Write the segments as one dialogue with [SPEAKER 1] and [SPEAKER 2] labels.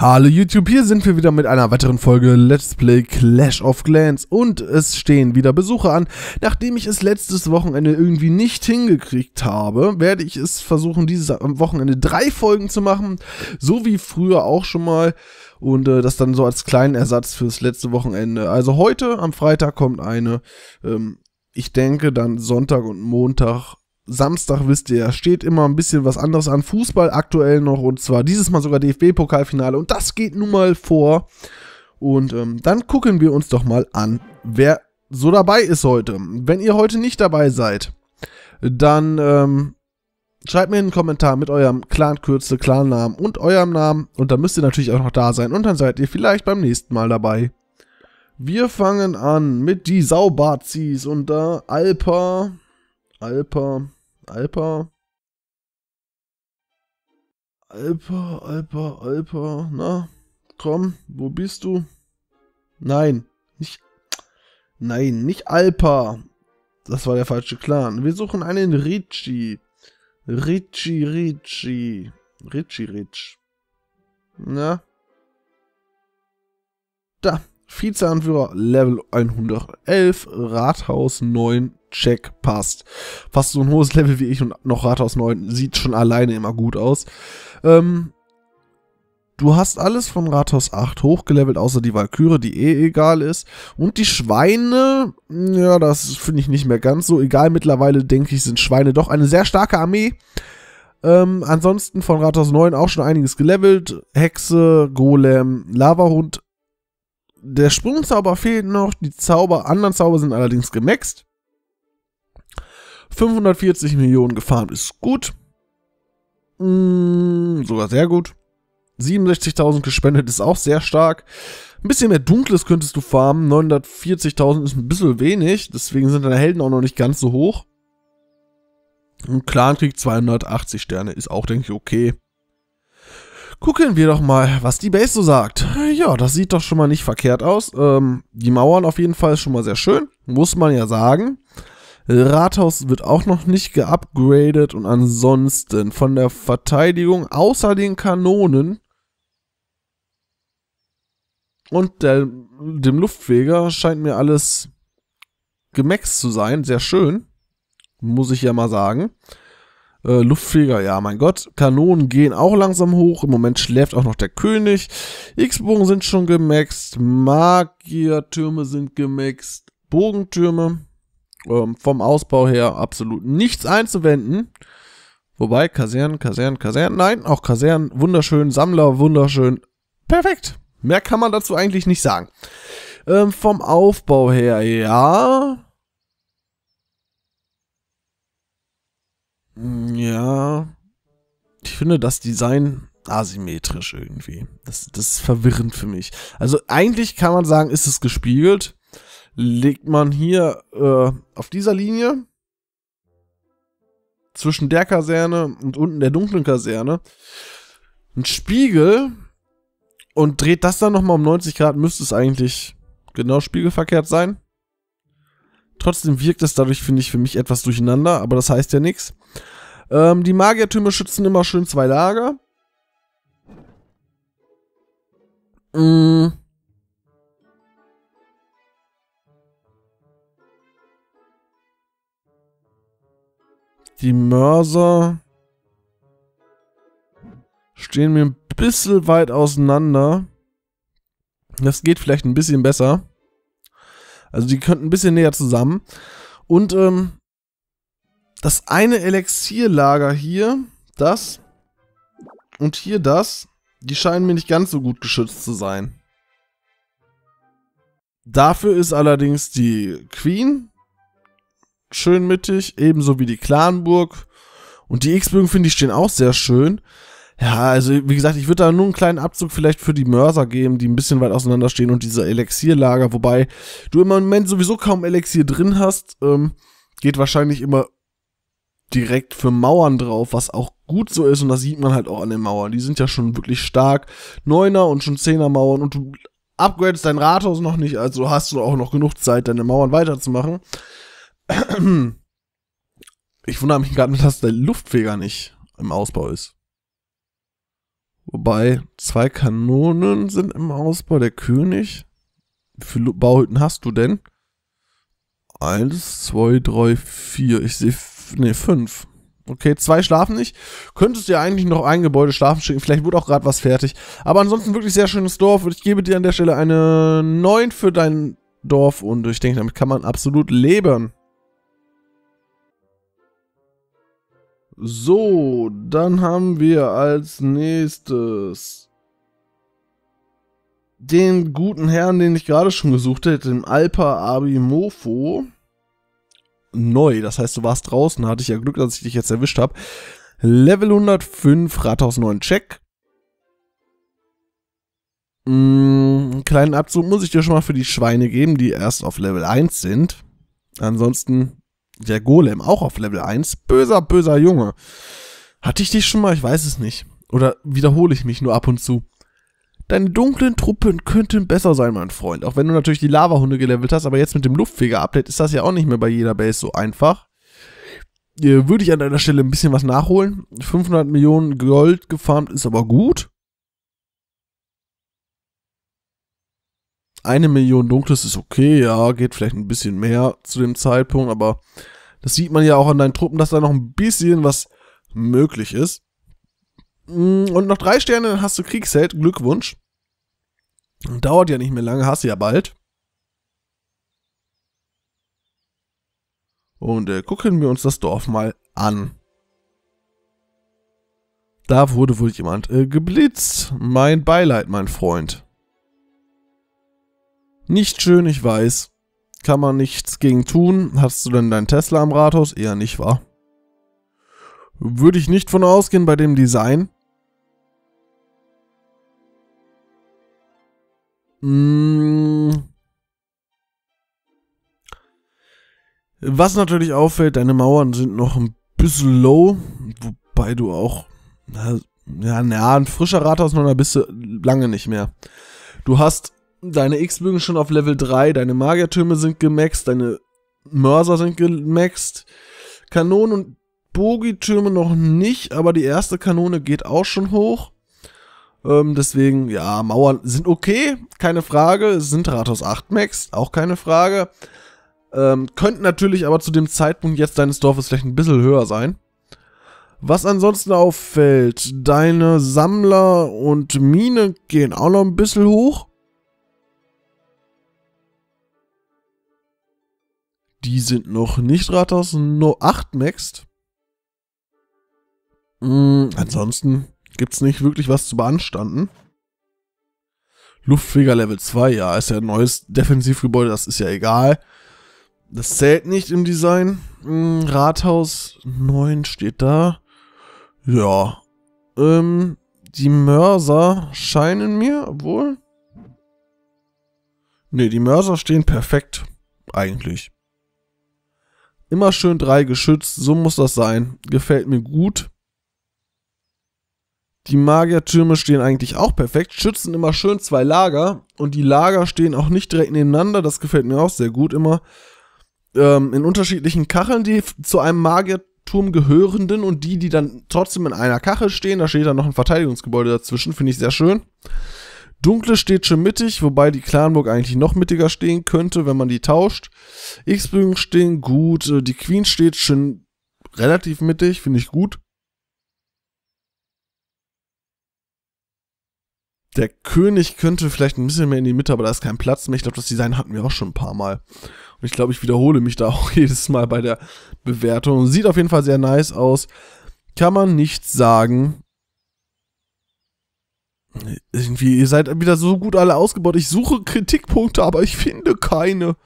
[SPEAKER 1] Hallo YouTube, hier sind wir wieder mit einer weiteren Folge Let's Play Clash of Clans und es stehen wieder Besucher an. Nachdem ich es letztes Wochenende irgendwie nicht hingekriegt habe, werde ich es versuchen, dieses Wochenende drei Folgen zu machen, so wie früher auch schon mal und äh, das dann so als kleinen Ersatz fürs letzte Wochenende. Also heute am Freitag kommt eine, ähm, ich denke dann Sonntag und Montag Samstag wisst ihr, steht immer ein bisschen was anderes an Fußball aktuell noch und zwar dieses Mal sogar DFB-Pokalfinale und das geht nun mal vor. Und ähm, dann gucken wir uns doch mal an, wer so dabei ist heute. Wenn ihr heute nicht dabei seid, dann ähm, schreibt mir einen Kommentar mit eurem Clan-Kürzel, Clan-Namen und eurem Namen und dann müsst ihr natürlich auch noch da sein und dann seid ihr vielleicht beim nächsten Mal dabei. Wir fangen an mit die Saubazis und da Alpa, Alpa, Alpa. Alpa, Alpa, Alpa. Na, komm, wo bist du? Nein, nicht. Nein, nicht Alpa. Das war der falsche Clan. Wir suchen einen Ricci. Ricci, Ricci. Ricci, Rich. Na? Da. Vizeanführer Level 111, Rathaus 9 check, passt. Fast so ein hohes Level wie ich und noch Rathaus 9 sieht schon alleine immer gut aus. Ähm, du hast alles von Rathaus 8 hochgelevelt, außer die Valkyrie, die eh egal ist. Und die Schweine, ja, das finde ich nicht mehr ganz so egal. Mittlerweile denke ich, sind Schweine doch eine sehr starke Armee. Ähm, ansonsten von Rathaus 9 auch schon einiges gelevelt. Hexe, Golem, Lavahund. Der Sprungzauber fehlt noch. Die Zauber, anderen Zauber sind allerdings gemaxt. 540 Millionen gefahren ist gut. Mm, sogar sehr gut. 67.000 gespendet ist auch sehr stark. Ein bisschen mehr Dunkles könntest du farmen. 940.000 ist ein bisschen wenig. Deswegen sind deine Helden auch noch nicht ganz so hoch. Und Clan kriegt 280 Sterne. Ist auch, denke ich, okay. Gucken wir doch mal, was die Base so sagt. Ja, das sieht doch schon mal nicht verkehrt aus. Ähm, die Mauern auf jeden Fall schon mal sehr schön. Muss man ja sagen. Rathaus wird auch noch nicht geupgradet und ansonsten von der Verteidigung außer den Kanonen und der, dem Luftweger scheint mir alles gemaxt zu sein. Sehr schön. Muss ich ja mal sagen. Äh, Luftfeger, ja, mein Gott. Kanonen gehen auch langsam hoch. Im Moment schläft auch noch der König. X-Bogen sind schon gemaxt. Magiertürme sind gemaxt. Bogentürme ähm, vom Ausbau her absolut nichts einzuwenden. Wobei, Kasernen, Kasernen, Kasernen, nein, auch Kasernen, wunderschön, Sammler, wunderschön. Perfekt. Mehr kann man dazu eigentlich nicht sagen. Ähm, vom Aufbau her, ja. Ja. Ich finde das Design asymmetrisch irgendwie. Das, das ist verwirrend für mich. Also eigentlich kann man sagen, ist es gespiegelt legt man hier äh, auf dieser Linie zwischen der Kaserne und unten der dunklen Kaserne einen Spiegel und dreht das dann nochmal um 90 Grad, müsste es eigentlich genau spiegelverkehrt sein. Trotzdem wirkt es dadurch, finde ich, für mich etwas durcheinander, aber das heißt ja nichts. Ähm, die Magiertürme schützen immer schön zwei Lager. Die Mörser stehen mir ein bisschen weit auseinander. Das geht vielleicht ein bisschen besser. Also die könnten ein bisschen näher zusammen. Und ähm, das eine Elixierlager hier, das und hier das, die scheinen mir nicht ganz so gut geschützt zu sein. Dafür ist allerdings die Queen schön mittig, ebenso wie die Clanburg. Und die X-Bögen, finde ich, stehen auch sehr schön. Ja, also wie gesagt, ich würde da nur einen kleinen Abzug vielleicht für die Mörser geben, die ein bisschen weit auseinander stehen und diese Elixierlager, wobei du im Moment sowieso kaum Elixier drin hast, ähm, geht wahrscheinlich immer direkt für Mauern drauf, was auch gut so ist und das sieht man halt auch an den Mauern. Die sind ja schon wirklich stark. Neuner und schon Zehner Mauern und du upgradest dein Rathaus noch nicht, also hast du auch noch genug Zeit, deine Mauern weiterzumachen. Ich wundere mich gerade, dass der Luftfeger nicht im Ausbau ist. Wobei, zwei Kanonen sind im Ausbau. Der König. Wie viele Bauhütten hast du denn? Eins, zwei, drei, vier. Ich sehe, ne, fünf. Okay, zwei schlafen nicht. Könntest du ja eigentlich noch ein Gebäude schlafen schicken. Vielleicht wurde auch gerade was fertig. Aber ansonsten wirklich sehr schönes Dorf. Und ich gebe dir an der Stelle eine 9 für dein Dorf. Und ich denke, damit kann man absolut leben. So, dann haben wir als nächstes den guten Herrn, den ich gerade schon gesucht hätte, den Alpa Abimofo. Neu, das heißt, du warst draußen, hatte ich ja Glück, dass ich dich jetzt erwischt habe. Level 105, Rathaus 9 Check. Mm, kleinen Abzug muss ich dir schon mal für die Schweine geben, die erst auf Level 1 sind. Ansonsten der Golem auch auf Level 1. Böser, böser Junge. Hatte ich dich schon mal? Ich weiß es nicht. Oder wiederhole ich mich nur ab und zu. Deine dunklen Truppen könnten besser sein, mein Freund. Auch wenn du natürlich die Lava-Hunde gelevelt hast, aber jetzt mit dem Luftfeger-Update ist das ja auch nicht mehr bei jeder Base so einfach. Würde ich an deiner Stelle ein bisschen was nachholen. 500 Millionen Gold gefarmt ist aber gut. Eine Million Dunkles ist okay, ja, geht vielleicht ein bisschen mehr zu dem Zeitpunkt, aber das sieht man ja auch an deinen Truppen, dass da noch ein bisschen was möglich ist. Mm, und noch drei Sterne, dann hast du Kriegsheld, Glückwunsch. Dauert ja nicht mehr lange, hast du ja bald. Und äh, gucken wir uns das Dorf mal an. Da wurde wohl jemand äh, geblitzt. Mein Beileid, mein Freund. Nicht schön, ich weiß. Kann man nichts gegen tun. Hast du denn dein Tesla am Rathaus? Eher nicht, wahr? Würde ich nicht von ausgehen bei dem Design. Hm. Was natürlich auffällt, deine Mauern sind noch ein bisschen low, wobei du auch, ja, na, ein frischer Rathaus noch, bist du lange nicht mehr. Du hast deine X-Bögen schon auf Level 3, deine Magiertürme sind gemaxt, deine Mörser sind gemaxt, Kanonen und Bogitürme noch nicht, aber die erste Kanone geht auch schon hoch. Ähm, deswegen, ja, Mauern sind okay, keine Frage. Sind Rathaus 8 Max, auch keine Frage. Ähm, könnten natürlich aber zu dem Zeitpunkt jetzt deines Dorfes vielleicht ein bisschen höher sein. Was ansonsten auffällt, deine Sammler und Mine gehen auch noch ein bisschen hoch. Die sind noch nicht Rathaus no 8 maxed. Mhm, ansonsten gibt's nicht wirklich was zu beanstanden. Luftfeger Level 2, ja, ist ja ein neues Defensivgebäude, das ist ja egal. Das zählt nicht im Design. Mhm, Rathaus 9 steht da. Ja. Ähm, die Mörser scheinen mir, obwohl. Ne, die Mörser stehen perfekt. Eigentlich. Immer schön drei geschützt, so muss das sein. Gefällt mir gut. Die Magiertürme stehen eigentlich auch perfekt. Schützen immer schön zwei Lager. Und die Lager stehen auch nicht direkt nebeneinander. Das gefällt mir auch sehr gut immer. Ähm, in unterschiedlichen Kacheln, die zu einem Magierturm gehörenden und die, die dann trotzdem in einer Kachel stehen. Da steht dann noch ein Verteidigungsgebäude dazwischen. Finde ich sehr schön. Dunkle steht schon mittig, wobei die Clanburg eigentlich noch mittiger stehen könnte, wenn man die tauscht. X-Bögen stehen gut, äh, die Queen steht schon relativ mittig, finde ich gut. Der König könnte vielleicht ein bisschen mehr in die Mitte, aber da ist kein Platz mehr. Ich glaube, das Design hatten wir auch schon ein paar Mal. Und ich glaube, ich wiederhole mich da auch jedes Mal bei der Bewertung. Sieht auf jeden Fall sehr nice aus. Kann man nicht sagen. Irgendwie, ihr seid wieder so gut alle ausgebaut. Ich suche Kritikpunkte, aber ich finde keine.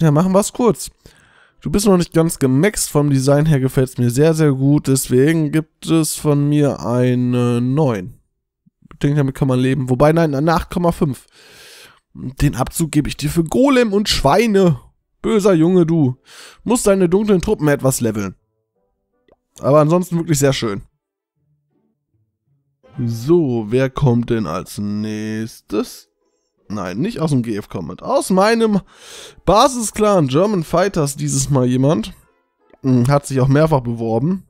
[SPEAKER 1] Ja, machen wir es kurz. Du bist noch nicht ganz gemaxt. Vom Design her gefällt es mir sehr, sehr gut. Deswegen gibt es von mir eine 9. Ich denke, damit kann man leben. Wobei, nein, eine 8,5. Den Abzug gebe ich dir für Golem und Schweine. Böser Junge, du. Musst deine dunklen Truppen etwas leveln. Aber ansonsten wirklich sehr schön. So, wer kommt denn als nächstes? Nein, nicht aus dem GF Comment. Aus meinem Basisclan German Fighters dieses Mal jemand. Hm, hat sich auch mehrfach beworben.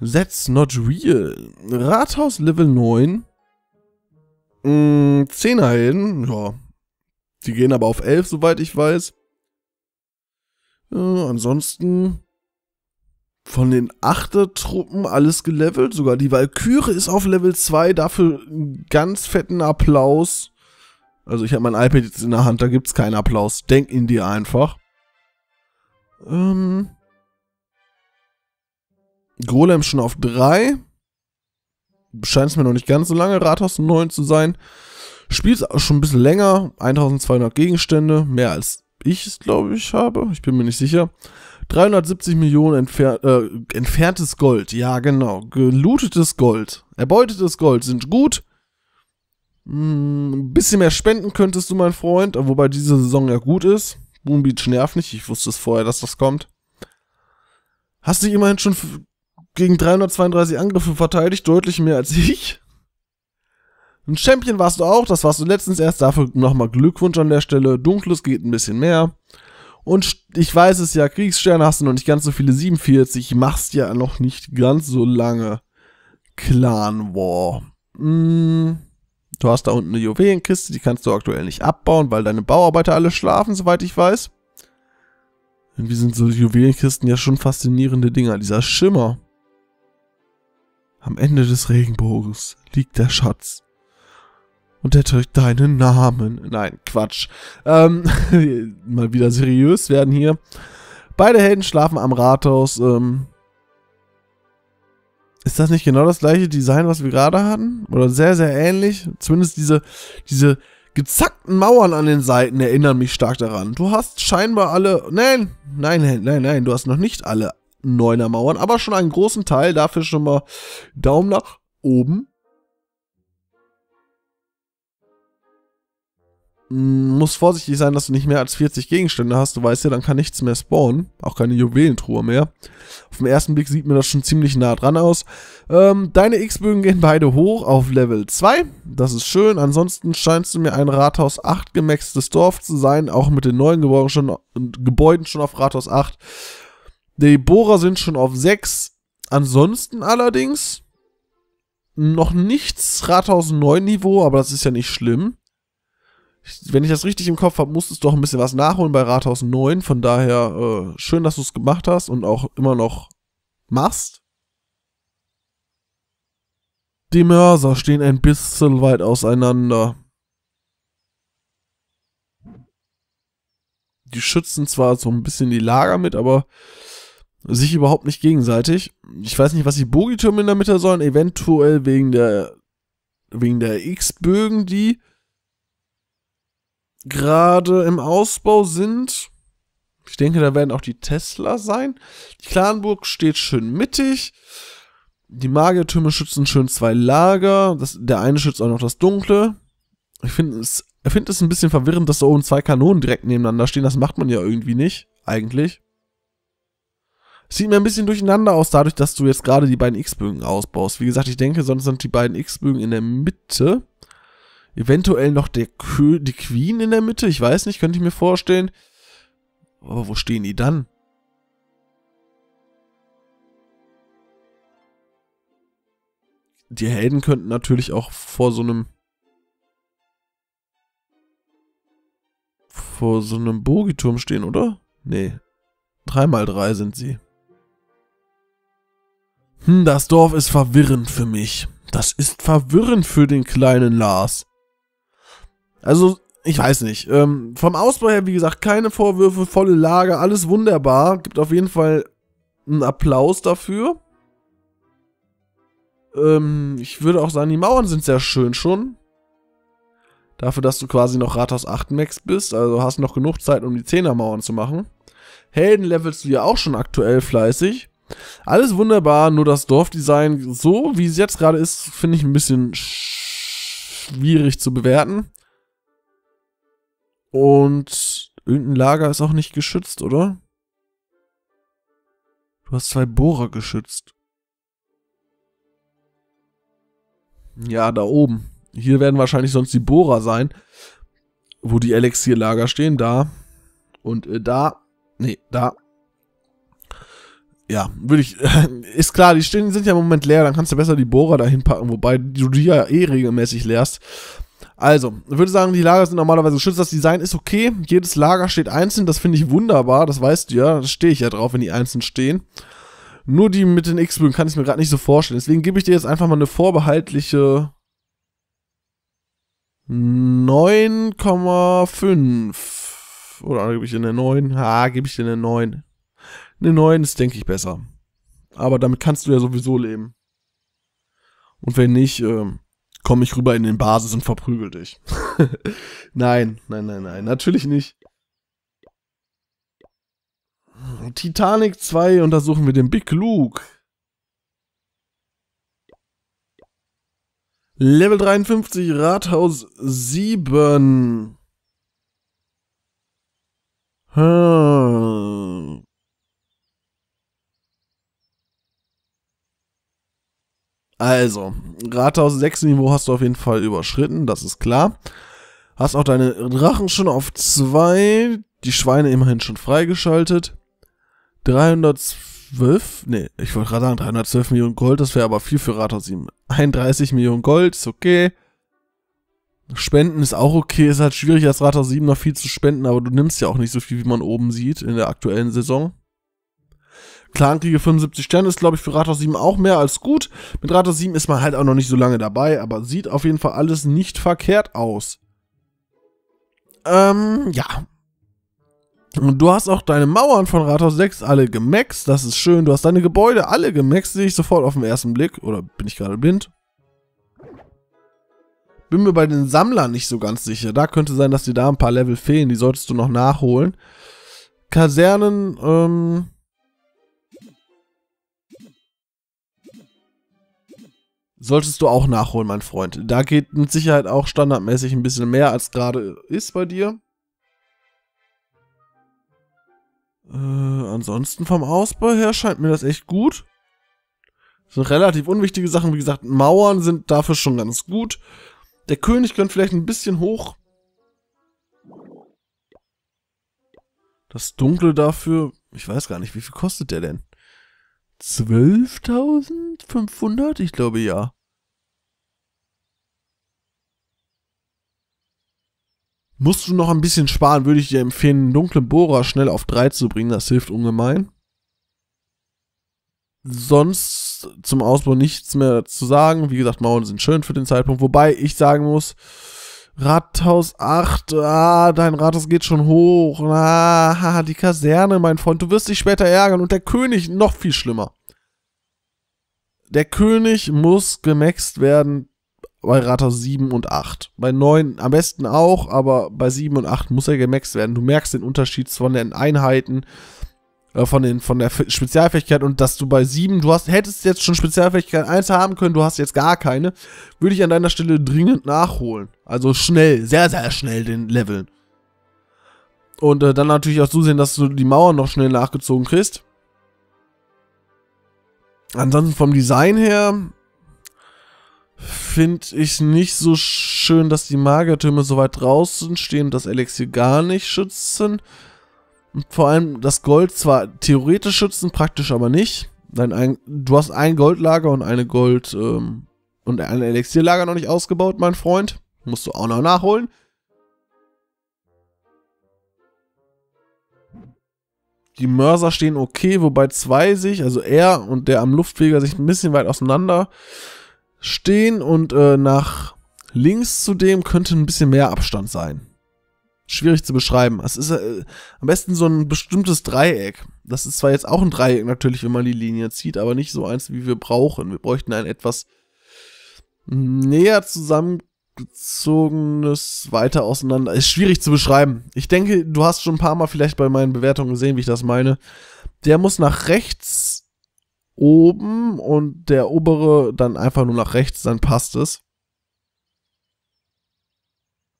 [SPEAKER 1] That's not real. Rathaus Level 9. Mm, 10er Helden, ja. Die gehen aber auf 11, soweit ich weiß. Äh, ansonsten von den Achtertruppen alles gelevelt. Sogar die Valkyrie ist auf Level 2. Dafür einen ganz fetten Applaus. Also ich habe mein iPad jetzt in der Hand, da gibt's keinen Applaus. Denk in dir einfach. Ähm, Golem schon auf 3. Scheint es mir noch nicht ganz so lange, Rathaus 9 zu sein. Spielt schon ein bisschen länger. 1200 Gegenstände. Mehr als ich es, glaube ich, habe. Ich bin mir nicht sicher. 370 Millionen entfer äh, entferntes Gold. Ja, genau. Gelootetes Gold. Erbeutetes Gold sind gut. Hm, ein bisschen mehr spenden könntest du, mein Freund. Wobei diese Saison ja gut ist. Boom Beach nervt nicht. Ich wusste es vorher, dass das kommt. Hast dich immerhin schon gegen 332 Angriffe verteidigt. Deutlich mehr als ich. Ein Champion warst du auch. Das warst du letztens erst. Dafür nochmal Glückwunsch an der Stelle. Dunkles geht ein bisschen mehr. Und ich weiß es ja, Kriegssterne hast du noch nicht ganz so viele, 47, machst ja noch nicht ganz so lange Clan War. Hm, du hast da unten eine Juwelenkiste, die kannst du aktuell nicht abbauen, weil deine Bauarbeiter alle schlafen, soweit ich weiß. Irgendwie sind so Juwelenkisten ja schon faszinierende Dinger. Dieser Schimmer. Am Ende des Regenbogens liegt der Schatz und er trägt deinen Namen. Nein, Quatsch. Ähm, mal wieder seriös werden hier. Beide Helden schlafen am Rathaus. Ähm, ist das nicht genau das gleiche Design, was wir gerade hatten? Oder sehr, sehr ähnlich? Zumindest diese, diese gezackten Mauern an den Seiten erinnern mich stark daran. Du hast scheinbar alle. Nein, nein, nein, nein, du hast noch nicht alle Neuner Mauern, aber schon einen großen Teil. Dafür schon mal Daumen nach oben. Muss vorsichtig sein, dass du nicht mehr als 40 Gegenstände hast. Du weißt ja, dann kann nichts mehr spawnen. Auch keine Juwelentruhe mehr. Auf den ersten Blick sieht mir das schon ziemlich nah dran aus. Ähm, deine X-Bögen gehen beide hoch auf Level 2. Das ist schön. Ansonsten scheinst du mir ein Rathaus 8 gemaxtes Dorf zu sein. Auch mit den neuen Gebäuden schon, Gebäuden schon auf Rathaus 8. Die Bohrer sind schon auf 6. Ansonsten allerdings noch nichts Rathaus 9 Niveau, aber das ist ja nicht schlimm wenn ich das richtig im Kopf habe, musstest du doch ein bisschen was nachholen bei Rathaus 9. Von daher äh, schön, dass du es gemacht hast und auch immer noch machst. Die Mörser stehen ein bisschen weit auseinander. Die schützen zwar so ein bisschen die Lager mit, aber sich überhaupt nicht gegenseitig. Ich weiß nicht, was die Bogitürme in der Mitte sollen. Eventuell wegen der wegen der X-Bögen, die gerade im Ausbau sind. Ich denke, da werden auch die Tesla sein. Die Clanburg steht schön mittig. Die Magiertürme schützen schön zwei Lager. Das, der eine schützt auch noch das Dunkle. Ich finde es, ich find es ein bisschen verwirrend, dass da oben zwei Kanonen direkt nebeneinander stehen. Das macht man ja irgendwie nicht, eigentlich. Sieht mir ein bisschen durcheinander aus, dadurch, dass du jetzt gerade die beiden X-Bögen ausbaust. Wie gesagt, ich denke, sonst sind die beiden X-Bögen in der Mitte. Eventuell noch der Kö die Queen in der Mitte. Ich weiß nicht, könnte ich mir vorstellen. Aber wo stehen die dann? Die Helden könnten natürlich auch vor so einem vor so einem Bogiturm stehen, oder? Nee. 3x3 sind sie. Hm, das Dorf ist verwirrend für mich. Das ist verwirrend für den kleinen Lars. Also, ich weiß nicht. Ähm, vom Ausbau her, wie gesagt, keine Vorwürfe, volle Lage, alles wunderbar. Gibt auf jeden Fall einen Applaus dafür. Ähm, ich würde auch sagen, die Mauern sind sehr schön schon. Dafür, dass du quasi noch Rathaus 8 Max bist. Also hast noch genug Zeit, um die 10er Mauern zu machen. Helden levelst du ja auch schon aktuell fleißig. Alles wunderbar, nur das Dorfdesign, so wie es jetzt gerade ist, finde ich ein bisschen schwierig zu bewerten. Und irgendein Lager ist auch nicht geschützt, oder? Du hast zwei Bohrer geschützt. Ja, da oben. Hier werden wahrscheinlich sonst die Bohrer sein, wo die Elixierlager stehen. Da. Und äh, da. Nee, da. ja, würde ich, ist klar, die stehen, sind ja im Moment leer, dann kannst du besser die Bohrer dahin packen, wobei du die ja eh regelmäßig leerst. Also, ich würde sagen, die Lager sind normalerweise geschützt. Das Design ist okay. Jedes Lager steht einzeln. Das finde ich wunderbar. Das weißt du ja. Da stehe ich ja drauf, wenn die einzeln stehen. Nur die mit den X-Bögen kann ich mir gerade nicht so vorstellen. Deswegen gebe ich dir jetzt einfach mal eine vorbehaltliche 9,5. Oder gebe ich dir eine 9? Ha, gebe ich dir eine 9. Eine 9 ist, denke ich, besser. Aber damit kannst du ja sowieso leben. Und wenn nicht, äh, komme ich rüber in den Basis und verprügel dich. nein, nein, nein, nein, natürlich nicht. Titanic 2 untersuchen wir den Big Luke. Level 53, Rathaus 7. Hm. Also, Rathaus 6 Niveau hast du auf jeden Fall überschritten, das ist klar. Hast auch deine Drachen schon auf 2, die Schweine immerhin schon freigeschaltet. 312, nee, ich wollte gerade sagen 312 Millionen Gold, das wäre aber viel für Rathaus 7. 31 Millionen Gold, ist okay. Spenden ist auch okay, ist halt schwierig als Rathaus 7 noch viel zu spenden, aber du nimmst ja auch nicht so viel, wie man oben sieht in der aktuellen Saison. Clankriege 75 Sterne ist, glaube ich, für Rathaus 7 auch mehr als gut. Mit Rathaus 7 ist man halt auch noch nicht so lange dabei, aber sieht auf jeden Fall alles nicht verkehrt aus. Ähm, ja. Und du hast auch deine Mauern von Rathaus 6 alle gemaxt, das ist schön. Du hast deine Gebäude alle gemaxt, sehe ich sofort auf den ersten Blick. Oder bin ich gerade blind? Bin mir bei den Sammlern nicht so ganz sicher. Da könnte sein, dass dir da ein paar Level fehlen, die solltest du noch nachholen. Kasernen, ähm solltest du auch nachholen, mein Freund. Da geht mit Sicherheit auch standardmäßig ein bisschen mehr, als gerade ist bei dir. Äh, ansonsten vom Ausbau her scheint mir das echt gut. Das sind relativ unwichtige Sachen. Wie gesagt, Mauern sind dafür schon ganz gut. Der König könnte vielleicht ein bisschen hoch. Das Dunkle dafür, ich weiß gar nicht, wie viel kostet der denn? 12.500? Ich glaube ja. Musst du noch ein bisschen sparen, würde ich dir empfehlen, einen dunklen Bohrer schnell auf 3 zu bringen. Das hilft ungemein. Sonst zum Ausbau nichts mehr zu sagen. Wie gesagt, Mauern sind schön für den Zeitpunkt. Wobei ich sagen muss, Rathaus 8, ah, dein Rathaus geht schon hoch. Ah, die Kaserne, mein Freund, du wirst dich später ärgern. Und der König, noch viel schlimmer. Der König muss gemaxt werden bei Rathaus 7 und 8. Bei 9 am besten auch, aber bei 7 und 8 muss er gemaxt werden. Du merkst den Unterschied von den Einheiten, äh, von, den, von der Spezialfähigkeit und dass du bei 7, du hast, hättest jetzt schon Spezialfähigkeit 1 haben können, du hast jetzt gar keine, würde ich an deiner Stelle dringend nachholen. Also schnell, sehr, sehr schnell den Leveln. Und äh, dann natürlich auch zusehen, dass du die Mauern noch schnell nachgezogen kriegst. Ansonsten vom Design her finde ich nicht so schön, dass die Magertürme so weit draußen stehen das Elixier gar nicht schützen. Vor allem das Gold zwar theoretisch schützen, praktisch aber nicht. Dein ein, du hast ein Goldlager und eine Gold ähm, und ein Elixierlager noch nicht ausgebaut, mein Freund. Musst du auch noch nachholen. Die Mörser stehen okay, wobei zwei sich, also er und der am Luftfeger sich ein bisschen weit auseinander stehen und äh, nach links zu dem könnte ein bisschen mehr Abstand sein. Schwierig zu beschreiben. Es ist äh, am besten so ein bestimmtes Dreieck. Das ist zwar jetzt auch ein Dreieck natürlich, wenn man die Linie zieht, aber nicht so eins, wie wir brauchen. Wir bräuchten ein etwas näher zusammengezogenes, weiter auseinander. Ist schwierig zu beschreiben. Ich denke, du hast schon ein paar Mal vielleicht bei meinen Bewertungen gesehen, wie ich das meine. Der muss nach rechts oben und der obere dann einfach nur nach rechts, dann passt es.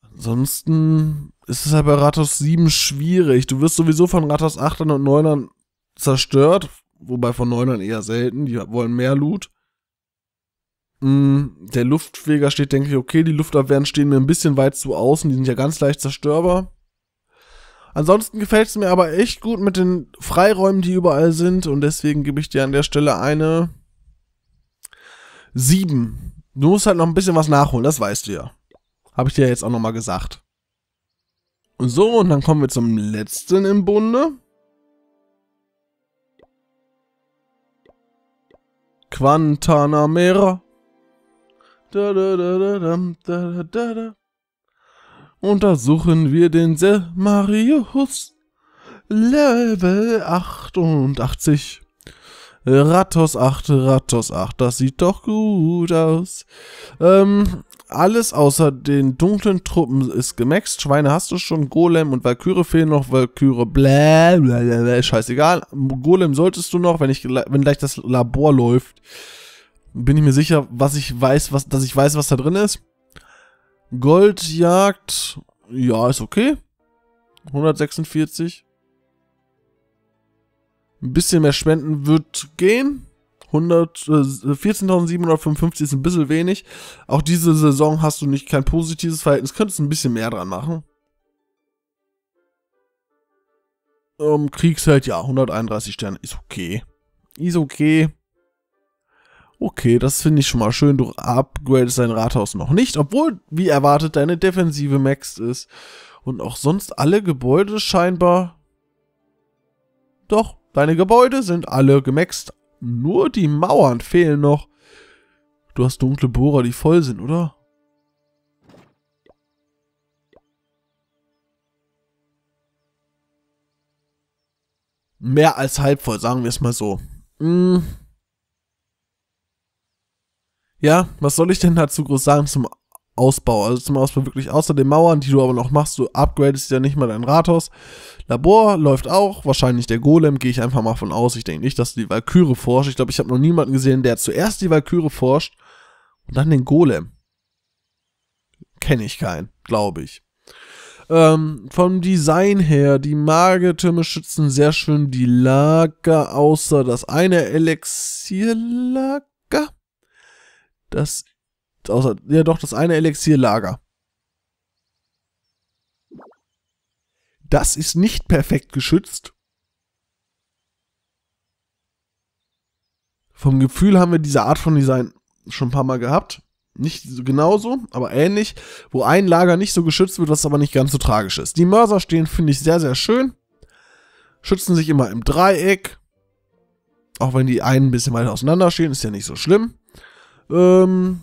[SPEAKER 1] Ansonsten ist es halt bei Rathaus 7 schwierig. Du wirst sowieso von Rathaus 8ern und 9ern zerstört, wobei von 9ern eher selten, die wollen mehr Loot. Mm, der Luftfeger steht, denke ich, okay, die Luftabwehren stehen mir ein bisschen weit zu außen, die sind ja ganz leicht zerstörbar. Ansonsten gefällt es mir aber echt gut mit den Freiräumen, die überall sind. Und deswegen gebe ich dir an der Stelle eine 7. Du musst halt noch ein bisschen was nachholen, das weißt du ja. Habe ich dir jetzt auch nochmal gesagt. So, und dann kommen wir zum letzten im Bunde. Quantanamera. Da, da, da, da, da, da, da. Untersuchen wir den Se Marius. Level 88. Rattos 8, Rattos 8, das sieht doch gut aus. Ähm, alles außer den dunklen Truppen ist gemaxt. Schweine hast du schon, Golem und Valkyrie fehlen noch. Valkyrie, bläh, bläh, bläh, scheißegal. Golem solltest du noch, wenn, ich, wenn gleich das Labor läuft. Bin ich mir sicher, was ich weiß, was, dass ich weiß, was da drin ist. Goldjagd, ja, ist okay. 146. Ein bisschen mehr Spenden wird gehen. 14.755 äh, ist ein bisschen wenig. Auch diese Saison hast du nicht kein positives Verhältnis. Könntest ein bisschen mehr dran machen. Um, Kriegsheld, ja, 131 Sterne. Ist okay. Ist okay. Okay, das finde ich schon mal schön. Du upgradest dein Rathaus noch nicht, obwohl, wie erwartet, deine Defensive maxed ist. Und auch sonst alle Gebäude scheinbar. Doch, deine Gebäude sind alle gemaxt. Nur die Mauern fehlen noch. Du hast dunkle Bohrer, die voll sind, oder? Mehr als halb voll, sagen wir es mal so. Hm. Ja, was soll ich denn dazu groß sagen zum Ausbau? Also zum Ausbau wirklich außer den Mauern, die du aber noch machst, du upgradest ja nicht mal dein Rathaus. Labor läuft auch, wahrscheinlich der Golem, gehe ich einfach mal von aus. Ich denke nicht, dass die Valkyrie forscht. Ich glaube, ich habe noch niemanden gesehen, der zuerst die Valkyrie forscht und dann den Golem. Kenne ich keinen, glaube ich. Ähm, vom Design her, die Magetürme schützen sehr schön die Lager, außer das eine Elixierlager. Das, außer, ja doch, das eine Elixierlager. Das ist nicht perfekt geschützt. Vom Gefühl haben wir diese Art von Design schon ein paar Mal gehabt. Nicht so genauso, aber ähnlich, wo ein Lager nicht so geschützt wird, was aber nicht ganz so tragisch ist. Die Mörser stehen, finde ich, sehr, sehr schön. Schützen sich immer im Dreieck. Auch wenn die einen ein bisschen weiter auseinander stehen, ist ja nicht so schlimm. Ähm,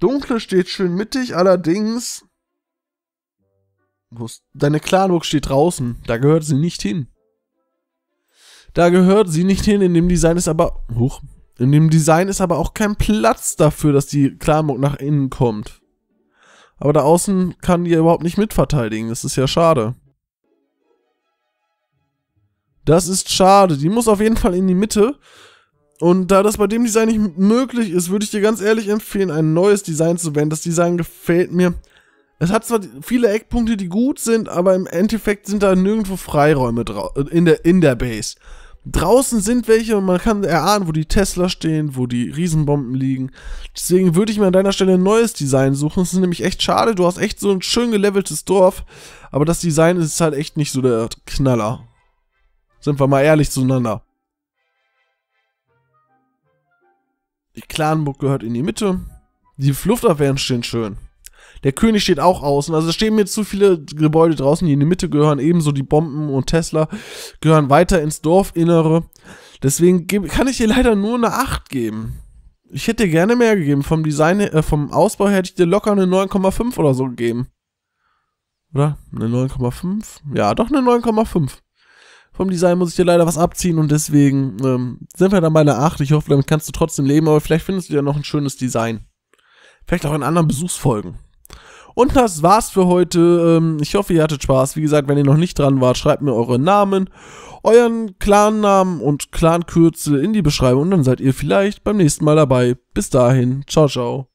[SPEAKER 1] Dunkle steht schön mittig, allerdings Deine Clanburg steht draußen. Da gehört sie nicht hin. Da gehört sie nicht hin. In dem Design ist aber. Huch. In dem Design ist aber auch kein Platz dafür, dass die Clanburg nach innen kommt. Aber da außen kann die ja überhaupt nicht mitverteidigen. Das ist ja schade. Das ist schade. Die muss auf jeden Fall in die Mitte. Und da das bei dem Design nicht möglich ist, würde ich dir ganz ehrlich empfehlen, ein neues Design zu wählen. Das Design gefällt mir. Es hat zwar viele Eckpunkte, die gut sind, aber im Endeffekt sind da nirgendwo Freiräume in der, in der Base. Draußen sind welche und man kann erahnen, wo die Tesla stehen, wo die Riesenbomben liegen. Deswegen würde ich mir an deiner Stelle ein neues Design suchen. Es ist nämlich echt schade. Du hast echt so ein schön geleveltes Dorf, aber das Design ist halt echt nicht so der Knaller. Sind wir mal ehrlich zueinander. Die Clanburg gehört in die Mitte. Die Luftabwehren stehen schön. Der König steht auch außen. Also es stehen mir zu viele Gebäude draußen, die in die Mitte gehören. Ebenso die Bomben und Tesla gehören weiter ins Dorfinnere. Deswegen kann ich dir leider nur eine 8 geben. Ich hätte dir gerne mehr gegeben. Vom Design, äh, vom Ausbau her hätte ich dir locker eine 9,5 oder so gegeben. Oder? Eine 9,5? Ja, doch eine 9,5. Vom Design muss ich dir leider was abziehen und deswegen ähm, sind wir dann bei einer 8. Ich hoffe, damit kannst du trotzdem leben, aber vielleicht findest du ja noch ein schönes Design. Vielleicht auch in anderen Besuchsfolgen. Und das war's für heute. Ähm, ich hoffe, ihr hattet Spaß. Wie gesagt, wenn ihr noch nicht dran wart, schreibt mir euren Namen, euren Clan-Namen und Clan-Kürzel in die Beschreibung und dann seid ihr vielleicht beim nächsten Mal dabei. Bis dahin, ciao, ciao.